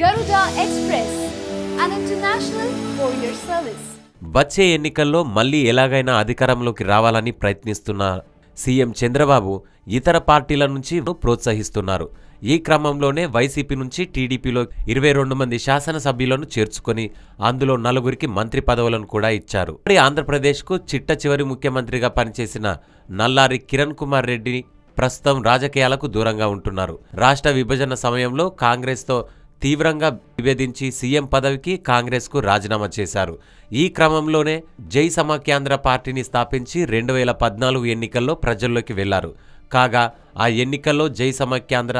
Garuda express వచ్చే ఎన్నికల్లో మళ్ళీ ఎలాగైనా అధికారంలోకి రావాలని ప్రయత్నిస్తున్న సీఎం చంద్రబాబు ఇతర పార్టీల నుంచి ప్రోత్సహిస్తున్నారు. ఈ క్రమంలోనే వైసీపీ నుంచి టీడీపీలో ఇరవై రెండు మంది శాసనసభ్యులను చేర్చుకొని అందులో నలుగురికి మంత్రి పదవులను కూడా ఇచ్చారు. మరి ఆంధ్రప్రదేశ్కు చిట్ట చివరి ముఖ్యమంత్రిగా పనిచేసిన నల్లారి కిరణ్ కుమార్ రెడ్డి ప్రస్తుతం రాజకీయాలకు దూరంగా ఉంటున్నారు. రాష్ట్ర విభజన సమయంలో కాంగ్రెస్తో తీవ్రంగా విభేదించి సీఎం పదవికి కాంగ్రెస్కు రాజీనామా చేశారు. ఈ క్రమంలోనే జై సమాఖ్యాంధ్ర పార్టీని స్థాపించి రెండు వేల పద్నాలుగు ఎన్నికల్లో ప్రజల్లోకి వెళ్ళారు. కాగా ఆ ఎన్నికల్లో జై సమాఖ్యాంధ్ర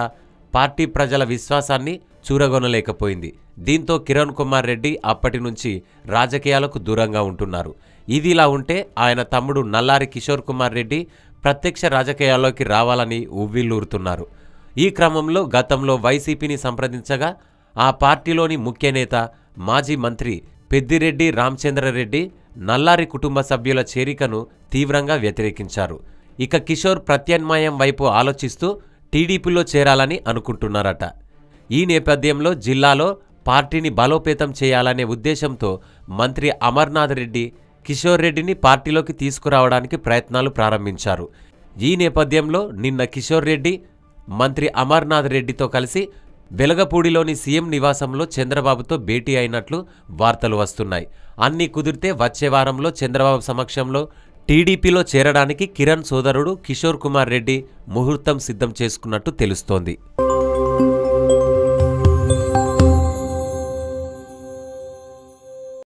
పార్టీ ప్రజల విశ్వాసాన్ని చూరగొనలేకపోయింది. దీంతో కిరణ్ కుమార్ రెడ్డి అప్పటి నుంచి రాజకీయాలకు దూరంగా ఉంటున్నారు. ఇదిలా ఉంటే ఆయన తమ్ముడు నల్లారి కిషోర్ కుమార్ రెడ్డి ప్రత్యక్ష రాజకీయాల్లోకి రావాలని ఉవ్విల్లూరుతున్నారు ఈ క్రమంలో గతంలో వైసీపీని సంప్రదించగా ఆ పార్టీలోని ముఖ్య నేత మాజీ మంత్రి పెద్దిరెడ్డి రామచంద్రరెడ్డి నల్లారి కుటుంబ సభ్యుల చేరికను తీవ్రంగా వ్యతిరేకించారు. ఇక కిషోర్ ప్రత్యామ్నాయం వైపు ఆలోచిస్తూ టీడీపీలో చేరాలని అనుకుంటున్నారట. ఈ నేపథ్యంలో జిల్లాలో పార్టీని బలోపేతం చేయాలనే ఉద్దేశంతో మంత్రి అమర్నాథ్ రెడ్డి కిషోర్ రెడ్డిని పార్టీలోకి తీసుకురావడానికి ప్రయత్నాలు ప్రారంభించారు. ఈ నేపథ్యంలో నిన్న కిషోర్ రెడ్డి మంత్రి అమర్నాథ్ రెడ్డితో కలిసి వెలగపూడిలోని సీఎం నివాసంలో చంద్రబాబుతో భేటీ అయినట్లు వార్తలు వస్తున్నాయి. అన్ని కుదిరితే వచ్చే వారంలో చంద్రబాబు సమక్షంలో టీడీపీలో చేరడానికి కిరణ్ సోదరుడు కిషోర్ కుమార్ రెడ్డి ముహూర్తం సిద్ధం చేసుకున్నట్టు తెలుస్తోంది.